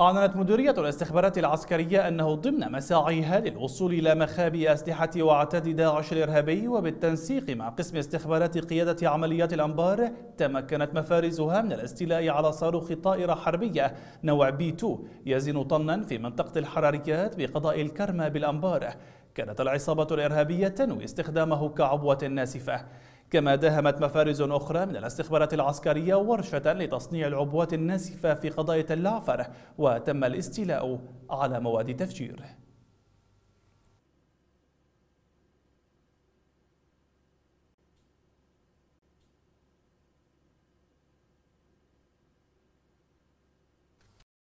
أعلنت مديرية الاستخبارات العسكرية أنه ضمن مساعيها للوصول إلى مخابئ أسلحة وعتاد داعش الإرهابي وبالتنسيق مع قسم استخبارات قيادة عمليات الأنبار تمكنت مفارزها من الاستيلاء على صاروخ طائرة حربية نوع بي 2 يزن طنا في منطقة الحراريات بقضاء الكرمة بالأنبار. كانت العصابة الإرهابية تنوي استخدامه كعبوة ناسفة. كما داهمت مفارز أخرى من الاستخبارات العسكرية ورشة لتصنيع العبوات الناسفة في قضايا اللعفر وتم الاستيلاء على مواد تفجير.